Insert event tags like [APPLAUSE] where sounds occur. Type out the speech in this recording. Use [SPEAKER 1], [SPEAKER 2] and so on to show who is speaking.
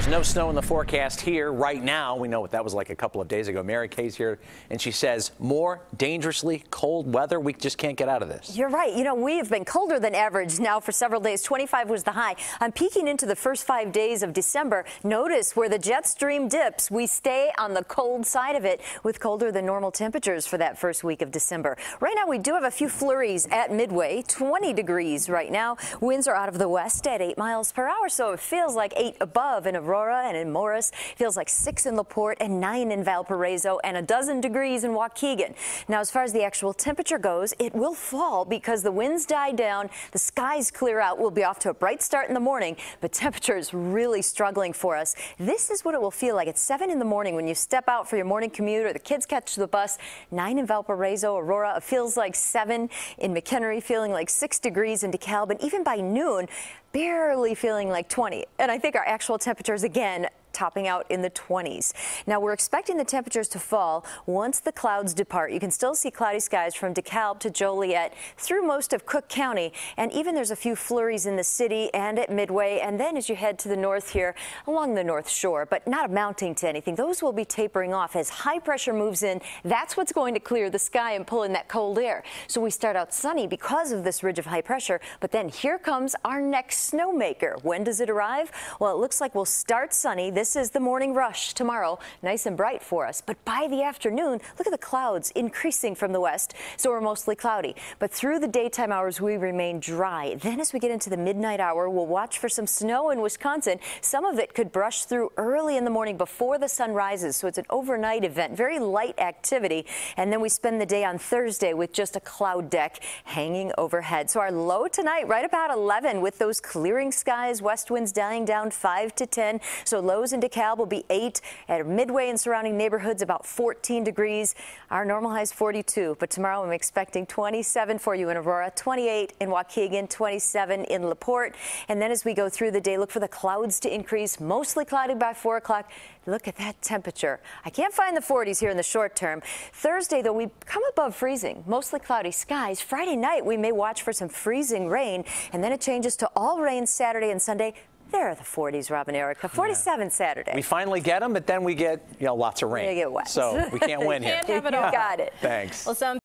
[SPEAKER 1] there's no snow in the forecast here right now. We know what that was like a couple of days ago. Mary Kay's here, and she says more dangerously cold weather. We just can't get out of this.
[SPEAKER 2] You're right. You know, we've been colder than average now for several days. 25 was the high. I'm peeking into the first five days of December. Notice where the jet stream dips, we stay on the cold side of it with colder than normal temperatures for that first week of December. Right now, we do have a few flurries at Midway, 20 degrees right now. Winds are out of the west at 8 miles per hour, so it feels like 8 above in Aurora and in Morris. Feels like 6 in LaPorte and 9 in Valparaiso and a dozen degrees in Waukegan. Now, as far as the actual temperature goes, it will fall because the winds die down, the skies clear out. We'll be off to a bright start in the morning, but [LAUGHS] temperature is really struggling for us. This is what it will feel like. at 7 in the morning when you step out for your morning commute or the kids catch the bus. 9 in Valparaiso, Aurora. Feels like 7 in McHenry, feeling like 6 degrees in DeKalb. And even by noon, barely feeling like 20. And I think our actual temperatures again topping out in the 20s. Now we're expecting the temperatures to fall once the clouds depart. You can still see cloudy skies from DeKalb to Joliet through most of Cook County and even there's a few flurries in the city and at Midway and then as you head to the north here along the north shore but not amounting to anything. Those will be tapering off as high pressure moves in. That's what's going to clear the sky and pull in that cold air. So we start out sunny because of this ridge of high pressure but then here comes our next snowmaker. When does it arrive? Well it looks like we'll start sunny. This is the morning rush tomorrow, nice and bright for us. But by the afternoon, look at the clouds increasing from the west, so we're mostly cloudy. But through the daytime hours, we remain dry. Then as we get into the midnight hour, we'll watch for some snow in Wisconsin. Some of it could brush through early in the morning before the sun rises, so it's an overnight event, very light activity. And then we spend the day on Thursday with just a cloud deck hanging overhead. So our low tonight, right about 11 with those clearing skies, west winds dying down 5 to 10. So lows DeKalb will be 8. At Midway and surrounding neighborhoods, about 14 degrees. Our normal high is 42. But tomorrow I'm expecting 27 for you in Aurora, 28 in Waukegan, 27 in LaPorte. And then as we go through the day, look for the clouds to increase, mostly cloudy by 4 o'clock. Look at that temperature. I can't find the 40s here in the short term. Thursday, though, we come above freezing, mostly cloudy skies. Friday night, we may watch for some freezing rain, and then it changes to all rain Saturday and Sunday. There are the 40s, Robin Irika. 47 yeah. Saturday.
[SPEAKER 1] We finally get them, but then we get you know lots of rain.
[SPEAKER 2] We get wet.
[SPEAKER 1] So we can't win [LAUGHS] here.
[SPEAKER 3] can't have it all.
[SPEAKER 2] Got it.
[SPEAKER 1] Thanks.
[SPEAKER 3] Well, some